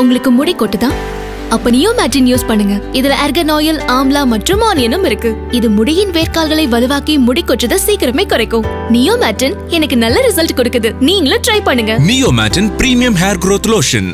உங்களுக்கு முடி கொட்டுதா? அப்ப நியோமேட்டின் யூஸ் பண்ணுங்க. இதுல அர்கன் ஆயில் ஆம்லா மற்றும் ஆனியனும் இருக்கு. இது முடியின் வேர்க்கால்களை வலுவாக்கி முடி கொட்டுறதை சீக்கிரமே குறைக்கும். நியோ மேட்ரின் எனக்கு நல்ல ரிசல்ட் கொடுக்குது. நீங்களும் ட்ரை பண்ணுங்க. Neo மேட்ரின் premium hair growth lotion